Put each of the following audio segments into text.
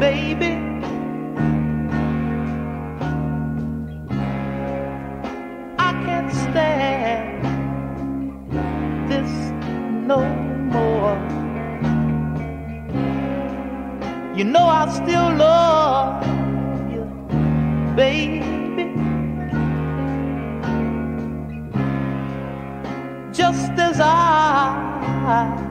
baby. I can't stand this no more. You know I still love you, baby. Just as I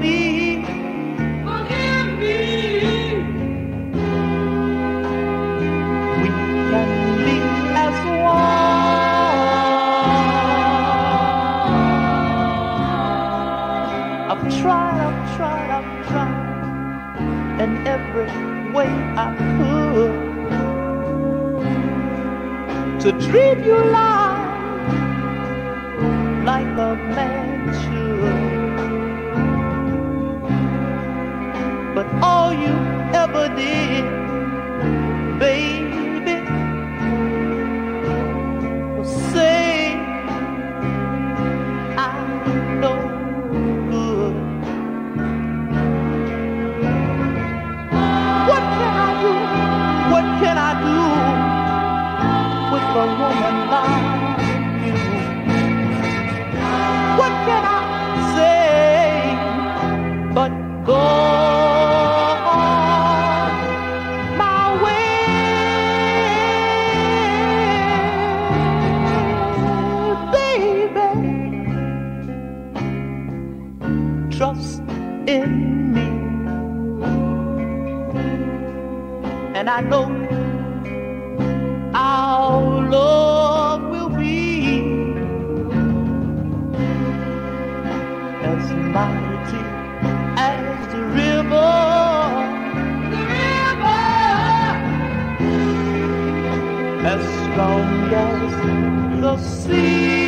me, Forgive me. we can be as one. I've tried, I've tried, I've tried in every way I could to treat you like like Trust in me. And I know our love will be as mighty as the river, The river. as strong as the sea.